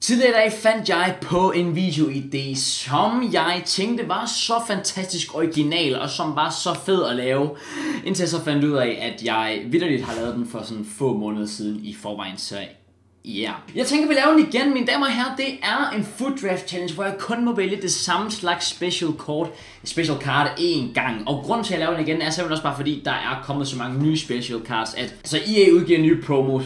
Tidligere i dag fandt jeg på en videoidé, som jeg tænkte var så fantastisk original, og som var så fed at lave, indtil jeg så fandt ud af, at jeg vidderligt har lavet den for sådan få måneder siden i forvejen, så Ja. Yeah. Jeg tænker, vi laver den igen, mine damer og herrer. Det er en foot draft challenge, hvor jeg kun må vælge det samme slags special card, special card én gang. Og grunden til, at jeg laver den igen, er simpelthen også bare fordi, der er kommet så mange nye special cards, at så EA udgiver nye promos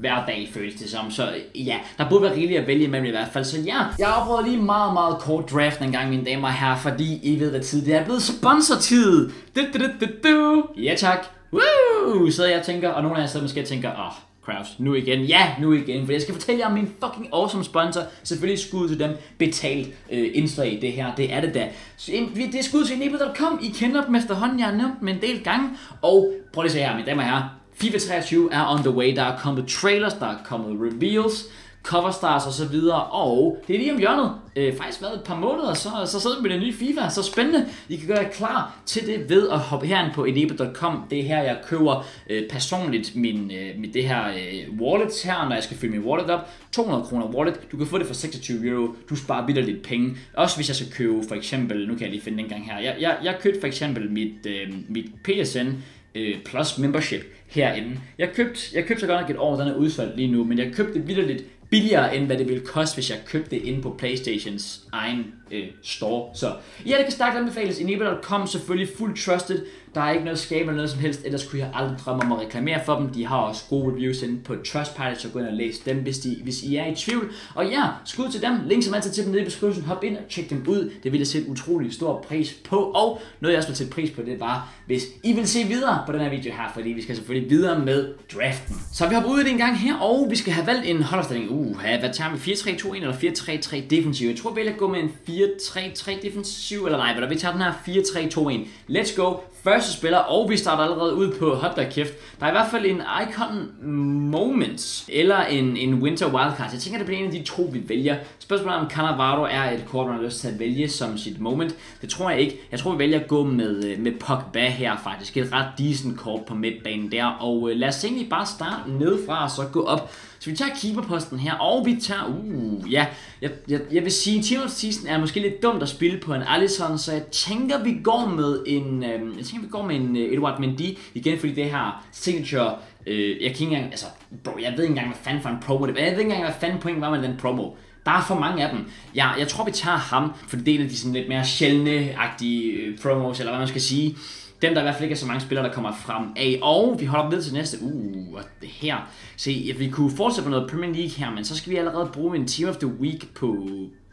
hver dag, føles det som. Så ja, der burde være rigeligt at vælge imellem i hvert fald. Så ja, jeg afbrød lige meget, meget kort draft en gang, mine damer og herrer, fordi I ved, hvad tid det er blevet sponsortid. Du, du, du, du, du. Ja tak. Woo! Så jeg tænker, og nogle af jer sidder måske tænker, åh, oh, Kraus, nu igen, ja, nu igen, for jeg skal fortælle jer om min fucking awesome sponsor. Selvfølgelig skud til dem betalt øh, indslag i det her, det er det da. Så, det er skud til enable.com, I kender dem efterhånden, jeg har nævnt dem en del gange. Og prøv lige at se her, mine damer og herrer, FIFA 23 er on the way, der er kommet trailers, der er kommet reveals, cover stars og så videre, og det er lige om hjørnet. Øh, faktisk været et par måneder, så, så sidder vi med den nye FIFA, så spændende. I kan gøre klar til det ved at hoppe herind på enable.com. Det er her, jeg køber øh, personligt min, øh, mit det her øh, wallet her, når jeg skal fylde min wallet op. 200 kroner wallet, du kan få det for 26 euro, du sparer videre lidt penge. Også hvis jeg skal købe for eksempel, nu kan jeg lige finde den gang her, jeg, jeg, jeg købte for eksempel mit, øh, mit PSN øh, plus membership herinde. Jeg købte, jeg købte så godt nok et år, den er udsolgt lige nu, men jeg købte det vildt billigere, end hvad det ville koste, hvis jeg købte det inde på Playstations egen øh, store. Så ja, det kan stærkt anbefales. Enable.com selvfølgelig fuldt trusted. Der er ikke noget skam eller noget som helst, ellers kunne jeg aldrig drømme om at reklamere for dem. De har også gode reviews inde på Trustpilot, så gå ind og læs dem, hvis, de, hvis I er i tvivl. Og ja, skud til dem. Link som altid til dem nede i beskrivelsen. Hop ind og tjek dem ud. Det vil jeg sætte utrolig stor pris på. Og noget jeg også vil sætte pris på, det var, hvis I vil se videre på den her video her, fordi vi skal selvfølgelig videre med draften. Så vi har ud det en gang her, og vi skal have valgt en holderstilling. Uh, hvad tager vi? 4-3-2-1 eller 4-3-3 defensiv? Jeg tror, vi gå med en 4-3-3 defensiv, eller nej, vi tager den her 4-3-2-1. Let's go første spiller, og vi starter allerede ud på hot da kæft. Der er i hvert fald en Icon Moments, eller en, en Winter Wildcard. Jeg tænker, det bliver en af de to, vi vælger. Spørgsmålet om Cannavaro er et kort, man har lyst til at vælge som sit moment. Det tror jeg ikke. Jeg tror, vi vælger at gå med, øh, med Pogba her faktisk. Et ret decent kort på midtbanen der. Og øh, lad os egentlig bare starte nedfra og så gå op. Så vi tager keeperposten her, og vi tager, uh, ja, jeg, jeg, jeg vil sige, at of Season er måske lidt dumt at spille på en Alisson, så jeg tænker, vi går med en, øh, jeg tænker, vi går med en øh, Edward Mendy, igen fordi det her signature, øh, jeg kan ikke engang, altså, bro, jeg ved ikke engang, hvad fanden for en promo det var, jeg ved ikke engang, hvad fanden point var med den promo. Der er for mange af dem. Ja, jeg tror, vi tager ham, for det er en af de sådan lidt mere sjældne-agtige øh, promos, eller hvad man skal sige. Dem, der i hvert fald ikke er så mange spillere, der kommer frem af. Og vi holder ned til næste. Uh, og det her. Se, vi kunne fortsætte med noget Premier League her, men så skal vi allerede bruge en Team of the Week på,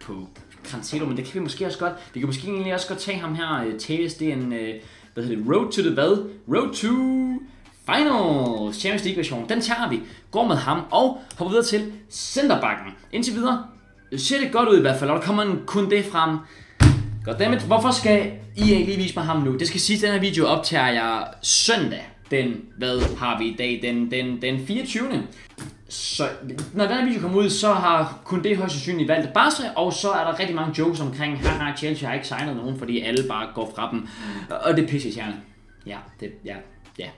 på Cancelo, men det kan vi måske også godt. Vi kan måske egentlig også godt tage ham her. Uh, det er en, øh, hvad hedder det, Road to the hvad? Road to Final Champions League version. Den tager vi. Går med ham og hopper videre til centerbacken. Indtil videre øh, ser det godt ud i hvert fald, og der kommer kun det frem. Goddammit, hvorfor skal I lige vise mig ham nu? Det skal sige, at den her video optager jeg søndag. Den, hvad har vi i dag? Den, den, den 24. Så når den her video kommer ud, så har kun det højst sandsynligt valgt Barca, og så er der rigtig mange jokes omkring, haha, Chelsea har ikke signet nogen, fordi alle bare går fra dem. Og det pisser pisse Ja, det, ja, ja.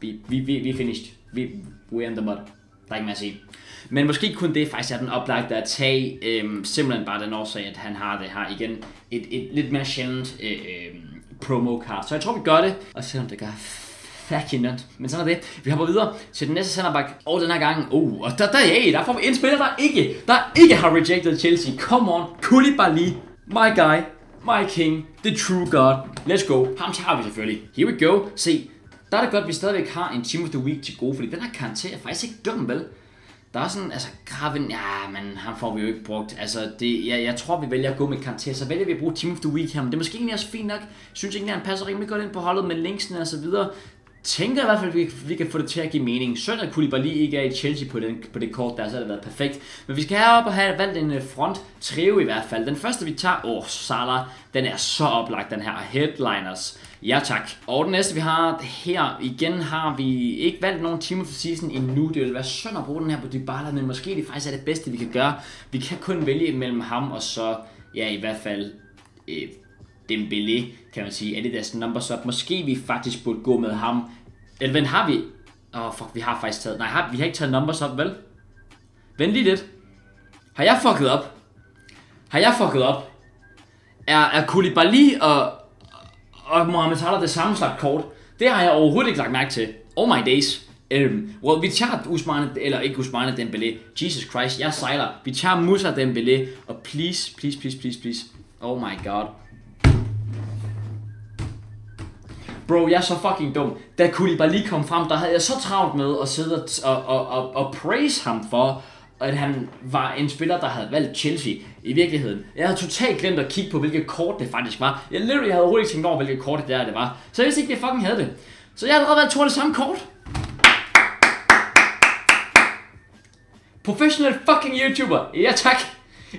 Vi, vi, vi, vi er finished. Vi, we in the mud. Der er ikke mere at sige. Men måske kun det faktisk er den oplagte at tage, øhm, simpelthen bare den årsag, at han har det her igen. Et, et lidt mere sjældent øh, øh, promo card. Så jeg tror, vi gør det. Og selvom det gør fucking not. Men sådan er det. Vi hopper videre til den næste centerback. Og den her gang, oh, og der, der, hey, der får vi en spiller, der ikke, der ikke har rejected Chelsea. Come on, Koulibaly, my guy, my king, the true god. Let's go. Ham tager vi selvfølgelig. Here we go. Se, der er det godt, at vi stadigvæk har en Team of the Week til gode, fordi den her karakter er faktisk ikke dum, vel? Der er sådan, altså Graven, ja, men han får vi jo ikke brugt. Altså, det, jeg, jeg tror, vi vælger at gå med Kanté, så vælger vi at bruge Team of the Week her, men det er måske egentlig også fint nok. Synes egentlig, han passer rimelig godt ind på holdet med linksene og så videre. Tænker i hvert fald, at vi, vi kan få det til at give mening. Synd at Koulibaly ikke er i Chelsea på, den, på det kort der, så har det været perfekt. Men vi skal heroppe og have valgt en øh, front trio i hvert fald. Den første vi tager, åh, oh, Salah, den er så oplagt, den her Headliners. Ja tak. Og den næste vi har her, igen har vi ikke valgt nogen Team of the Season endnu. Det vil være synd at bruge den her på Dybala, men måske det faktisk er det bedste vi kan gøre. Vi kan kun vælge mellem ham og så, ja i hvert fald, øh, Dembélé, kan man sige, Adidas det numbers up. Måske vi faktisk burde gå med ham. Eller hvem har vi? Åh, oh, fuck, vi har faktisk taget... Nej, har, vi har ikke taget numbers up, vel? Vent lige lidt. Har jeg fucket op? Har jeg fucket op? Er, er Koulibaly og, og Mohamed Salah det samme slags kort? Det har jeg overhovedet ikke lagt mærke til. Oh my days. Um, well, vi tager Usmane, eller ikke Usmane Dembélé. Jesus Christ, jeg sejler. Vi tager Musa Dembélé. Og please, please, please, please, please. Oh my god. Bro, jeg er så fucking dum. Da Koulibaly kom frem, der havde jeg så travlt med at sidde og, og, og, og praise ham for, at han var en spiller, der havde valgt Chelsea i virkeligheden. Jeg havde totalt glemt at kigge på, hvilket kort det faktisk var. Jeg literally havde overhovedet ikke tænkt over, hvilket kort det der det var. Så jeg vidste ikke, at jeg fucking havde det. Så jeg havde allerede valgt to af det samme kort. Professional fucking YouTuber. Ja tak.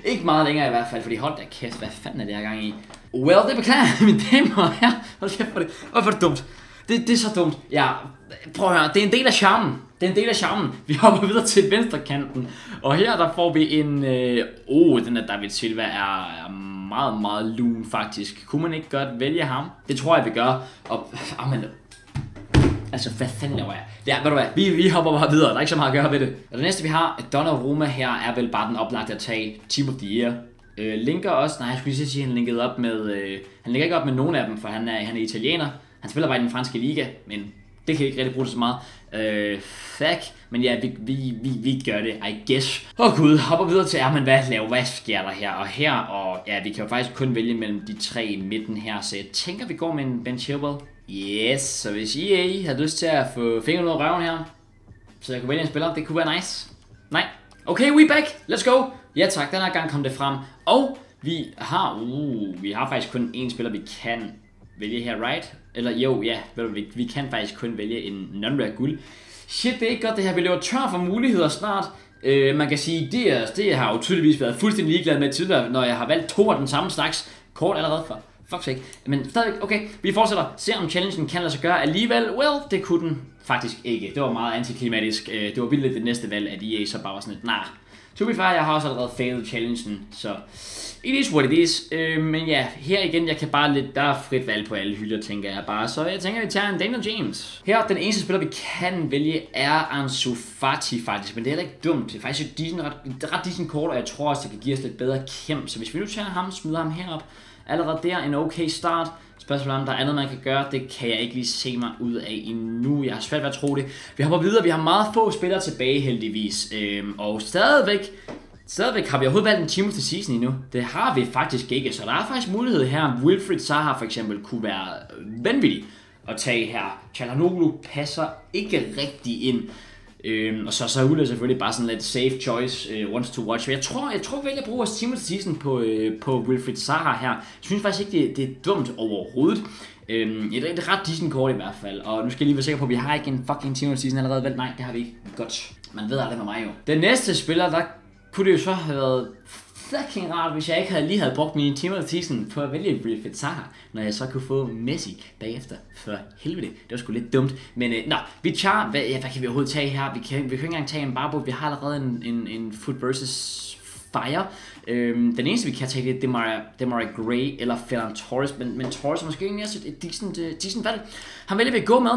Ikke meget længere i hvert fald, fordi hold da kæft, hvad fanden er det her gang i? Well, det beklager jeg, mine damer og herrer. Hold kæft for det. Hvorfor er det dumt? Det, det er så dumt. Ja, prøv at høre, det er en del af charmen. Det er en del af charmen. Vi hopper videre til venstre kanten. Og her der får vi en... Øh, oh, den der David Silva er, er meget, meget lun faktisk. Kunne man ikke godt vælge ham? Det tror jeg, vi gør. Og, oh, men, Altså, hvad fanden laver jeg? Ja, ved du hvad, vi, vi hopper bare videre, der er ikke så meget at gøre ved det. Og det næste vi har, Donnarumma her, er vel bare den oplagte at tage Team of the Year. Øh, linker også, nej, jeg skulle lige sige, at han linkede op med, øh, han linker ikke op med nogen af dem, for han er, han er italiener. Han spiller bare i den franske liga, men det kan ikke rigtig bruge så meget. Øh, fuck. Men ja, vi, vi, vi, vi gør det, I guess. Åh oh, gud, hopper videre til, ja, men hvad laver, hvad sker der her? Og her, og ja, vi kan jo faktisk kun vælge mellem de tre i midten her, så jeg tænker, vi går med en Ben Chilwell. Yes, så hvis EA øh, har lyst til at få fingrene ud af røven her, så jeg kunne vælge en spiller, det kunne være nice. Nej. Okay, we back. Let's go. Ja tak, den her gang kom det frem. Og vi har, uh, vi har faktisk kun én spiller, vi kan vælge her, right? Eller jo, ja, vi, vi kan faktisk kun vælge en non-rare guld. Shit, det er ikke godt det her. Vi løber tør for muligheder snart. Øh, man kan sige, det, er, det har jo tydeligvis været fuldstændig ligeglad med tidligere, når jeg har valgt to af den samme slags kort allerede for. Fuck sake. Men stadigvæk, okay, vi fortsætter. Se om challengen kan lade sig gøre alligevel. Well, det kunne den faktisk ikke. Det var meget antiklimatisk. Øh, det var vildt det næste valg, at EA så bare var sådan et, nah. To be fair, jeg har også allerede failed challengen, så it is what it is. Øh, men ja, her igen, jeg kan bare lidt, der er frit valg på alle hylder, tænker jeg bare. Så jeg tænker, at vi tager en Daniel James. Her, den eneste spiller, vi kan vælge, er Ansu Fati faktisk. Men det er heller ikke dumt. Det er faktisk et, decent, ret, ret decent kort, og jeg tror også, det kan give os lidt bedre kæm. Så hvis vi nu tager ham, smider ham herop, allerede der en okay start. Spørgsmålet om der er andet, man kan gøre, det kan jeg ikke lige se mig ud af endnu. Jeg har svært ved at tro det. Vi hopper videre, vi har meget få spillere tilbage heldigvis. Øhm, og stadigvæk, stadigvæk har vi overhovedet valgt en team of the season endnu. Det har vi faktisk ikke, så der er faktisk mulighed her. Wilfried Zaha for eksempel kunne være vanvittig at tage her. Chalanoglu passer ikke rigtig ind. Øhm, og så, så er det selvfølgelig bare sådan lidt safe choice, øh, wants to watch. Jeg tror, jeg tror vel, jeg bruger Simon Season på, øh, på Wilfried Zaha her. Jeg synes faktisk ikke, det, det er dumt overhovedet. Øhm, et, et ret decent kort i hvert fald. Og nu skal jeg lige være sikker på, at vi har ikke en fucking Simon Season allerede valgt. Nej, det har vi ikke. Godt. Man ved aldrig med mig jo. Den næste spiller, der kunne det jo så have været fucking rart, hvis jeg ikke havde lige havde brugt min timer til tisen på at vælge Wilfried Zaha, når jeg så kunne få Messi bagefter. For helvede, det var sgu lidt dumt. Men øh, nå, vi tager, hvad, ja, hvad kan vi overhovedet tage her? Vi kan, vi kan ikke engang tage en Barbo, vi har allerede en, en, en Foot versus Fire. Øhm, den eneste vi kan tage det er Demarai, Demarai Gray eller Ferran Torres, men, men Torres er måske ikke mere et decent, uh, decent valg. Han vælger vi at gå med.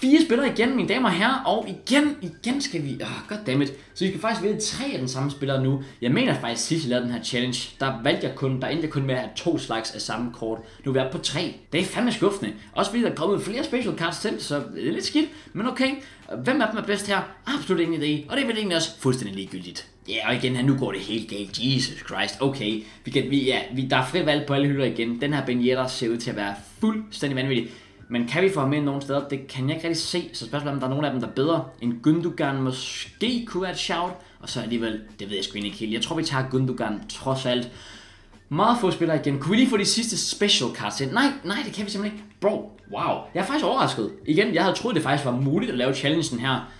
Fire spillere igen, mine damer og herrer, og igen, igen skal vi... Oh, goddammit. Så vi skal faktisk vælge tre af den samme spiller nu. Jeg mener faktisk, sidst jeg lavede den her challenge, der valgte jeg kun, der endte jeg kun med at have to slags af samme kort. Nu er vi på tre. Det er fandme skuffende. Også fordi der er kommet flere special cards til, så det er lidt skidt. Men okay, hvem af dem er bedst her? Absolut ingen idé. Og det er vel egentlig også fuldstændig ligegyldigt. Ja, yeah, og igen her, nu går det helt galt. Jesus Christ. Okay, vi kan, vi, ja, vi, der er fri valg på alle hylder igen. Den her Ben ser ud til at være fuldstændig vanvittig. Men kan vi få ham ind nogle steder? Det kan jeg ikke rigtig se. Så spørgsmålet er, om der er nogen af dem, der er bedre. En Gundogan måske kunne være et shout. Og så alligevel, det ved jeg sgu ikke helt. Jeg tror, vi tager Gundogan trods alt. Meget få spillere igen. Kunne vi lige få de sidste special cards ind? Nej, nej, det kan vi simpelthen ikke. Bro, wow. Jeg er faktisk overrasket. Igen, jeg havde troet, det faktisk var muligt at lave challengen her.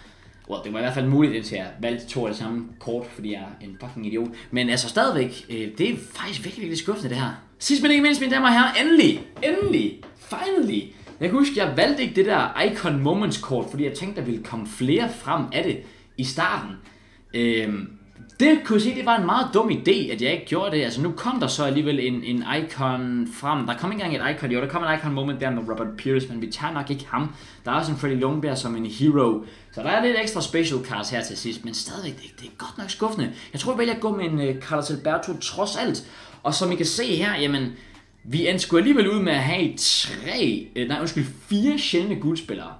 Well, det var i hvert fald muligt, indtil jeg valgte to af det samme kort, fordi jeg er en fucking idiot. Men altså stadigvæk, øh, det er faktisk virkelig, virkelig skuffende det her. Sidst men ikke mindst, mine damer og herrer, endelig, endelig, finally, jeg kan huske, jeg valgte ikke det der Icon Moments kort, fordi jeg tænkte, der ville komme flere frem af det i starten. Øhm, Det kunne jeg sige, det var en meget dum idé, at jeg ikke gjorde det. Altså nu kom der så alligevel en, en icon frem. Der kom ikke engang et icon, jo, der kom en icon moment der med Robert Pierce, men vi tager nok ikke ham. Der er også en Freddy Lundberg som en hero. Så der er lidt ekstra special cards her til sidst, men stadigvæk, det, det er godt nok skuffende. Jeg tror, jeg vælger at gå med en uh, Carlos Alberto trods alt. Og som I kan se her, jamen, vi endte sgu alligevel ud med at have tre, øh, nej undskyld, fire sjældne guldspillere.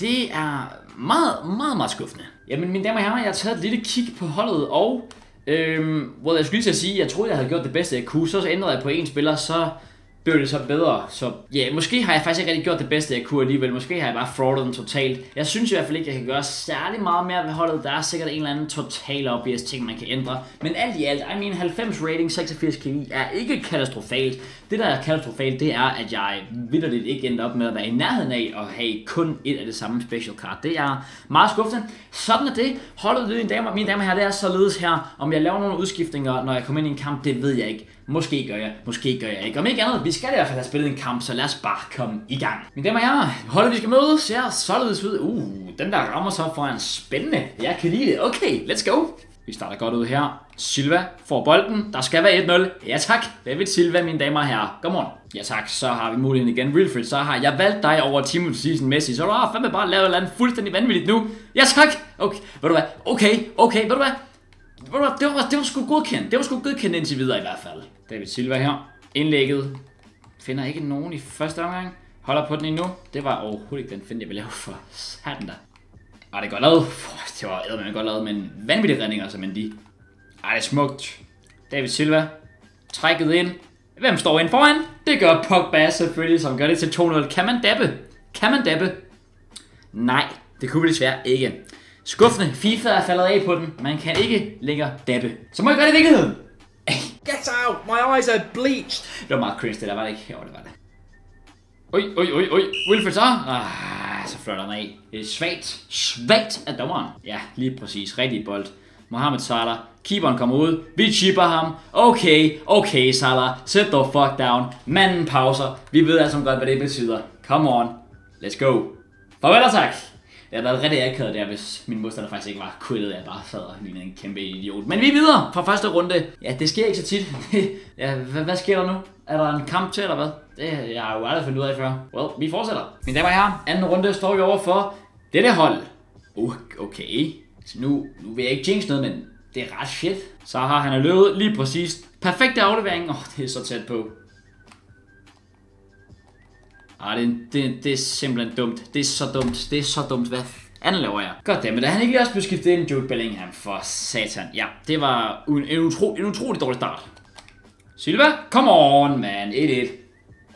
Det er meget, meget, meget skuffende. Jamen, mine damer og herrer, jeg har taget et lille kig på holdet, og øhm, hvor jeg skulle lige til at sige, jeg troede, jeg havde gjort det bedste, jeg kunne. Så ændrede jeg på en spiller, så blev det så bedre. Så ja, måske har jeg faktisk ikke rigtig gjort det bedste, jeg kunne alligevel. Måske har jeg bare fraudet den totalt. Jeg synes i hvert fald ikke, jeg kan gøre særlig meget mere ved holdet. Der er sikkert en eller anden total obvious ting, man kan ændre. Men alt i alt, I mean 90 rating, 86 kg er ikke katastrofalt. Det der er katastrofalt, det er, at jeg vidderligt ikke endte op med at være i nærheden af at have kun et af det samme special card. Det er meget skuffende. Sådan er det. Holdet, mine damer, mine damer her, det er således her. Om jeg laver nogle udskiftninger, når jeg kommer ind i en kamp, det ved jeg ikke. Måske gør jeg, måske gør jeg ikke. Om ikke andet, vi skal i hvert fald have spillet en kamp, så lad os bare komme i gang. Mine damer og herrer, holdet vi skal møde ser således ud. Uh, den der rammer så for en spændende. Jeg kan lide det. Okay, let's go. Vi starter godt ud her. Silva får bolden. Der skal være 1-0. Ja tak. David Silva, mine damer og herrer. Godmorgen. Ja tak, så har vi muligheden igen. Wilfred, så har jeg valgt dig over Timo Season Messi. Så du har fandme bare lavet et eller andet fuldstændig vanvittigt nu. Ja tak. Okay, ved du hvad? Okay, okay, ved du hvad? Det var. Det var, det var sgu godkendt. Det var sgu godkendt indtil videre i hvert fald. David Silva her. Indlægget. Finder ikke nogen i første omgang. Holder på den endnu. Det var overhovedet ikke den find, jeg ville lave for satan da. Ej, det er godt lavet. Det var eddermame godt lavet, men vanvittige redninger som en de. Ej, det er smukt. David Silva. Trækket ind. Hvem står ind foran? Det gør Pogba selvfølgelig, som gør det til 2-0. Kan man dabbe? Kan man dabbe? Nej, det kunne vi desværre ikke. Skuffende. FIFA er faldet af på den. Man kan ikke længere dabbe. Så må jeg gøre det i virkeligheden. Get out! My eyes are bleached! Det var meget cringe, det der, var det ikke? Jo, det var det. Oj, oj, oj, oj. Wilfred så. Ah, så flytter han af. Det er svagt. Svagt af dommeren. Ja, lige præcis. Rigtig bold. Mohamed Salah. Keeperen kommer ud. Vi chipper ham. Okay, okay Salah. Sit the fuck down. Manden pauser. Vi ved altså godt, hvad det betyder. Come on. Let's go. Farvel og tak. Jeg havde været rigtig akavet der, hvis min modstander faktisk ikke var quittet, jeg bare sad og lignede en kæmpe idiot. Men vi er videre fra første runde. Ja, det sker ikke så tit. ja, hvad, hvad sker der nu? Er der en kamp til, eller hvad? Det jeg har jo aldrig fundet ud af før. Well, vi fortsætter. Mine damer og herrer, anden runde står vi over for dette hold. Uh, okay. Så nu, nu vil jeg ikke jinx noget, men det er ret shit. Så har han løbet lige præcis perfekte aflevering. Åh, oh, det er så tæt på. Ej, det, det, det er simpelthen dumt. Det er så dumt. Det er så dumt. Hvad fanden laver jeg? Goddammit, er han ikke også blevet skiftet ind Jude Bellingham for satan? Ja, det var en, en, utro, en utrolig dårlig start. Silva, come on, man. 1-1.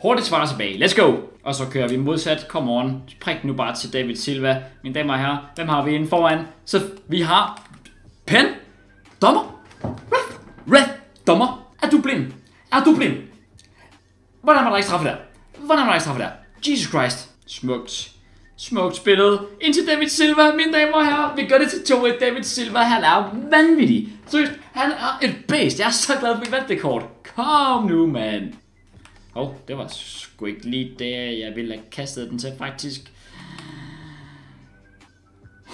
Hurtigt svarer tilbage. Let's go. Og så kører vi modsat. Come on. Prik nu bare til David Silva. Mine damer og herrer, hvem har vi inden foran? Så vi har... Pen. Dommer. Red. Red. Dommer. Er du blind? Er du blind? Hvordan var der ikke straffe der? Hvordan var der ikke straffe der? Jesus Christ. Smukt. Smukt spillet. Ind til David Silva, mine damer og herrer. Vi gør det til 2-1. David Silva, han er vanvittig. Seriøst, han er et bæst. Jeg er så glad for, at vi vandt det kort. Kom nu, mand. Åh, oh, det var sgu ikke lige det, jeg ville have kastet den til, faktisk.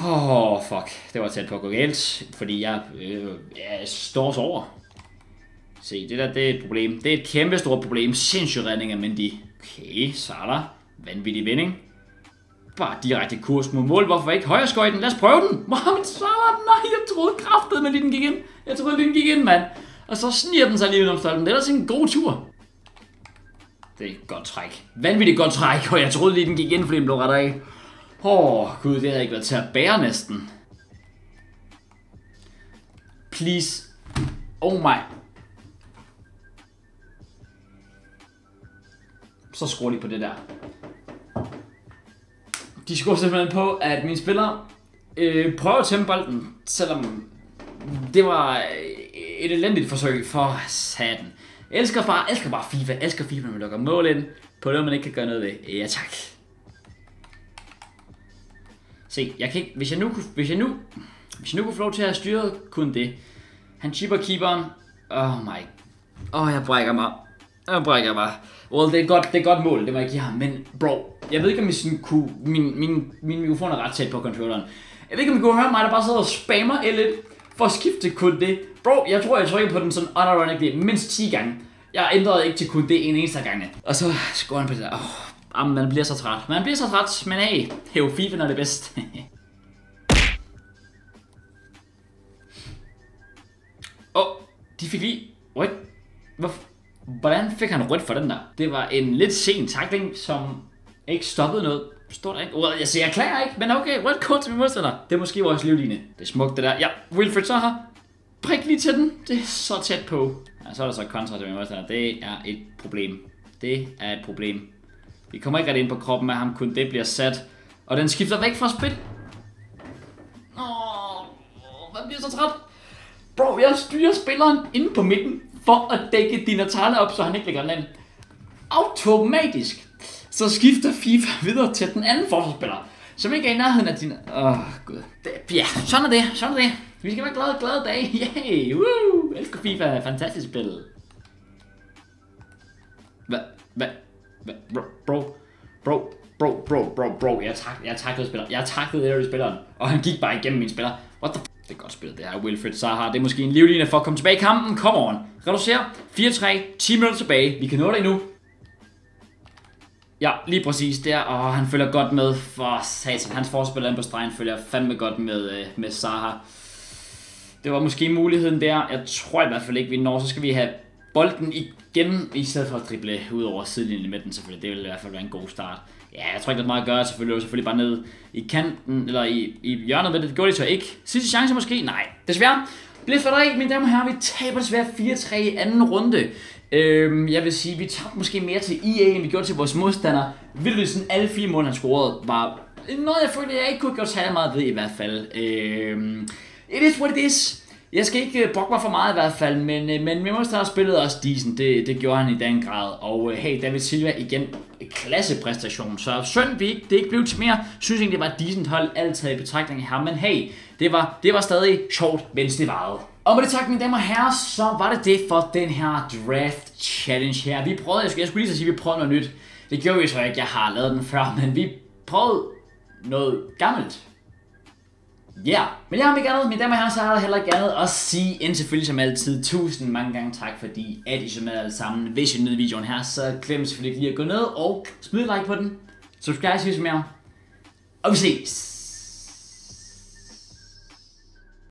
Åh, oh, fuck. Det var tæt på at gå galt, fordi jeg, øh, jeg står så over. Se, det der, det er et problem. Det er et kæmpe stort problem. Sindssygt redning af Mendy. Okay, Salah. Vanvittig vending. Bare direkte kurs mod mål. Hvorfor ikke højre skøjten? Lad os prøve den. Mohamed Salah. Nej, jeg troede kraftet med lige den gik ind. Jeg troede lige den gik ind, mand. Og så sniger den sig lige om stolpen. Det er ellers en god tur. Det er et godt træk. Vanvittigt godt træk, og jeg troede lige, den gik ind, fordi den blev rettet af. Åh, oh, gud, det havde ikke været til at bære næsten. Please. Oh my. Så skruer de på det der. De skruer simpelthen på, at mine spillere øh, prøver at tæmme bolden, selvom det var øh, et elendigt forsøg for satan. Jeg elsker bare, elsker bare FIFA, jeg elsker FIFA, når man lukker mål ind på noget, man ikke kan gøre noget ved. Ja tak. Se, jeg kan ikke, hvis jeg nu, hvis jeg nu, hvis jeg nu kunne få lov til at styre kun det. Han chipper keeperen. Oh my. Åh, oh, jeg brækker mig. Jeg brækker mig. Well, det er godt, det er godt mål, det må jeg give ham. Men bro, jeg ved ikke, om I sådan kunne... Min, min, min mikrofon er ret tæt på controlleren. Jeg ved ikke, om I kunne høre mig, der bare sidder og spammer L1. for at skifte kun det. Bro, jeg tror, jeg trykker på den sådan unironically mindst 10 gange. Jeg ændrede ikke til kun det en eneste gang. Og så går han på det der. Oh, jamen, man bliver så træt. Man bliver så træt, men hey, hæv FIFA, når det er bedst. Åh, oh, de fik lige What? Hvorfor? Hvordan fik han rødt for den der? Det var en lidt sen takling, som ikke stoppede noget. Stort ikke? Well, jeg siger, jeg klager ikke, men okay, rødt kort til min modstander. Det er måske vores livline. Det er smukt det der. Ja, Wilfred så her. prik lige til den. Det er så tæt på. Ja, så er der så kontra til min modstander. Det er et problem. Det er et problem. Vi kommer ikke ret ind på kroppen af ham, kun det bliver sat. Og den skifter væk fra spil. Åh, man bliver så træt. Bro, jeg styrer spilleren inde på midten for at dække din taler op, så han ikke lægger den ind. Automatisk. Så skifter FIFA videre til den anden forsvarsspiller, som ikke er i nærheden af din... Åh, oh, gud. Det, ja, sådan er det, sådan er det. Vi skal være glade, glade dage. Yay, woo. Elsker FIFA, fantastisk spil. Hvad, hvad, hvad, bro, bro, bro, bro, bro, bro, bro, jeg, tak, jeg taklede spilleren, jeg taklede det spilleren, og han gik bare igennem min spiller. What the f- det er godt spillet, det er Wilfred Zaha. Det er måske en livline for at komme tilbage i kampen. Come on. Reducer. 4-3. 10 minutter tilbage. Vi kan nå det endnu. Ja, lige præcis der, og han følger godt med for satan. Hans forspiller på stregen følger fandme godt med, øh, med Zaha. Det var måske muligheden der. Jeg tror i hvert fald ikke, vi når. Så skal vi have bolden igen, i stedet for at drible ud over sidelinjen med den selvfølgelig. Det vil i hvert fald være en god start. Ja, jeg tror ikke, der er meget at gøre. Selvfølgelig, selvfølgelig bare ned i kanten, eller i, i hjørnet men det. Gjorde de så ikke. Sidste chance måske? Nej. Desværre. Blev for dig, mine damer og herrer. Vi taber desværre 4-3 i anden runde. Øhm, jeg vil sige, vi tabte måske mere til EA, end vi gjorde til vores modstandere. Vildt sådan alle fire mål, han scorede, var noget, jeg følte, jeg ikke kunne gøre særlig meget ved i hvert fald. Øhm, it is what it is. Jeg skal ikke øh, brokke mig for meget i hvert fald, men, øh, men men modstander spillede også decent, det, det gjorde han i den grad. Og øh, hey, David Silva igen, klassepræstation, så synd vi ikke, det ikke blev til mere. Synes egentlig, det var et decent hold, alt taget i betragtning her, men hey, det var, det var stadig sjovt, mens det varede. Og med det tak, mine damer og herrer, så var det det for den her draft challenge her. Vi prøvede, jeg skulle, jeg skulle lige så sige, at vi prøvede noget nyt. Det gjorde vi så ikke, jeg har lavet den før, men vi prøvede noget gammelt. Ja, yeah. men jeg har ikke andet, mine damer og herrer, så har der heller ikke andet at sige, end selvfølgelig som altid, tusind mange gange tak, fordi at I så med alle sammen. Hvis I nød videoen her, så glem selvfølgelig ikke lige at gå ned og smide like på den. Subscribe, hvis I mere. Og vi ses!